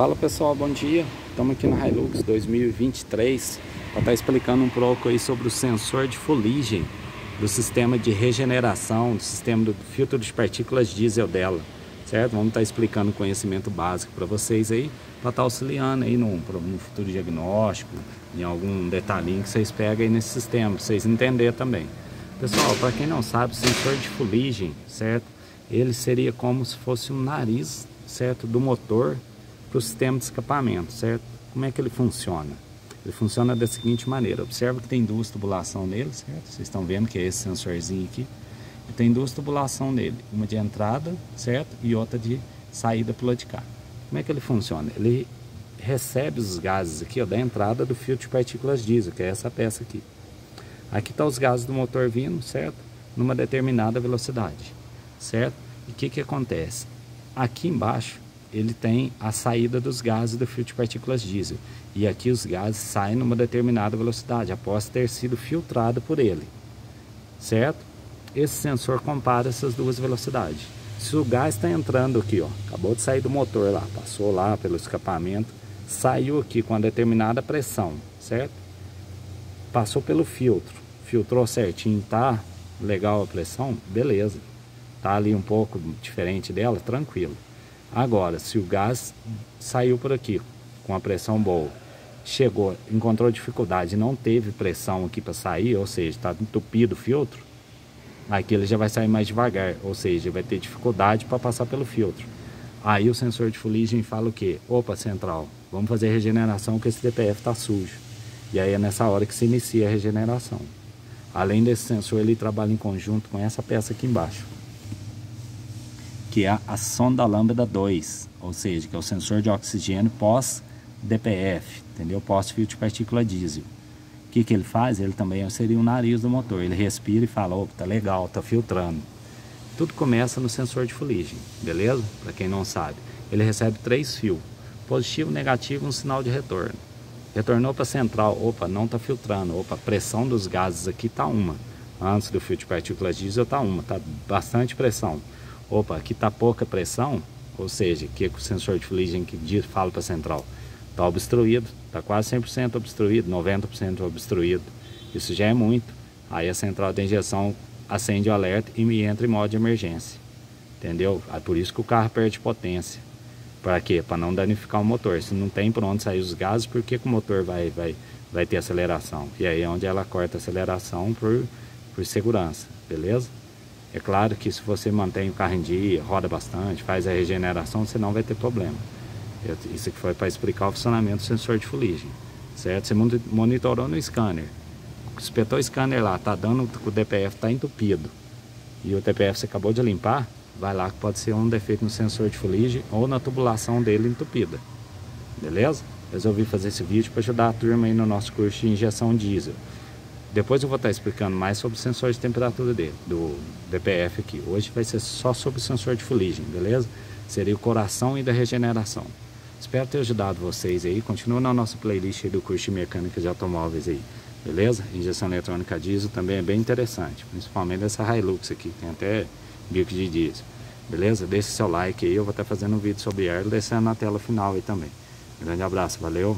Fala pessoal, bom dia. Estamos aqui na Hilux 2023 para estar explicando um pouco aí sobre o sensor de fuligem do sistema de regeneração, do sistema do filtro de partículas diesel dela, certo? Vamos estar tá explicando o conhecimento básico para vocês aí, para estar tá auxiliando aí num, num futuro diagnóstico, em algum detalhinho que vocês pegam aí nesse sistema, para vocês entenderem também. Pessoal, para quem não sabe, o sensor de fuligem, certo? Ele seria como se fosse um nariz, certo? Do motor para o sistema de escapamento, certo? Como é que ele funciona? Ele funciona da seguinte maneira, observa que tem duas tubulações nele, certo? Vocês estão vendo que é esse sensorzinho aqui. E tem duas tubulações nele, uma de entrada, certo? E outra de saída pelo lado de cá. Como é que ele funciona? Ele recebe os gases aqui ó, da entrada do filtro de partículas diesel, que é essa peça aqui. Aqui estão tá os gases do motor vindo, certo? Numa determinada velocidade, certo? E o que, que acontece? Aqui embaixo ele tem a saída dos gases do filtro de partículas diesel. E aqui os gases saem numa determinada velocidade, após ter sido filtrado por ele. Certo? Esse sensor compara essas duas velocidades. Se o gás está entrando aqui, ó, acabou de sair do motor lá, passou lá pelo escapamento, saiu aqui com uma determinada pressão, certo? Passou pelo filtro, filtrou certinho, tá legal a pressão, beleza. Tá ali um pouco diferente dela, tranquilo. Agora, se o gás saiu por aqui com a pressão boa, chegou, encontrou dificuldade, não teve pressão aqui para sair, ou seja, está entupido o filtro, aqui ele já vai sair mais devagar, ou seja, vai ter dificuldade para passar pelo filtro. Aí o sensor de fuligem fala o quê? Opa, central, vamos fazer regeneração que esse DPF está sujo. E aí é nessa hora que se inicia a regeneração. Além desse sensor, ele trabalha em conjunto com essa peça aqui embaixo que é a sonda lambda 2, ou seja, que é o sensor de oxigênio pós DPF, entendeu? Pós filtro de partícula diesel. O que, que ele faz? Ele também seria o nariz do motor. Ele respira e fala, opa, tá legal, tá filtrando. Tudo começa no sensor de fuligem, beleza? Para quem não sabe. Ele recebe três fios, positivo, negativo um sinal de retorno. Retornou para central, opa, não está filtrando, opa, a pressão dos gases aqui está uma. Antes do filtro de partículas diesel está uma, está bastante pressão opa, aqui está pouca pressão, ou seja, que o sensor de fuligem que diz, fala para a central, está obstruído, está quase 100% obstruído, 90% obstruído, isso já é muito. Aí a central de injeção acende o alerta e me entra em modo de emergência, entendeu? É por isso que o carro perde potência. Para quê? Para não danificar o motor. Se não tem para onde sair os gases, por que, que o motor vai, vai, vai ter aceleração? E aí é onde ela corta a aceleração por, por segurança, beleza? É claro que se você mantém o carro em dia, roda bastante, faz a regeneração, você não vai ter problema. Isso aqui foi para explicar o funcionamento do sensor de fuligem, certo? Você monitorou no scanner, espetou o scanner lá, tá dando que o DPF está entupido e o DPF você acabou de limpar, vai lá que pode ser um defeito no sensor de fuligem ou na tubulação dele entupida, beleza? Resolvi fazer esse vídeo para ajudar a turma aí no nosso curso de injeção diesel. Depois eu vou estar explicando mais sobre o sensor de temperatura dele, do DPF aqui. Hoje vai ser só sobre o sensor de fuligem, beleza? Seria o coração e da regeneração. Espero ter ajudado vocês aí. Continua na nossa playlist do curso de mecânica de automóveis aí, beleza? Injeção eletrônica diesel também é bem interessante, principalmente essa Hilux aqui, tem até bico de diesel. Beleza? Deixe seu like aí, eu vou estar fazendo um vídeo sobre ela, deixando na tela final aí também. Grande abraço, valeu!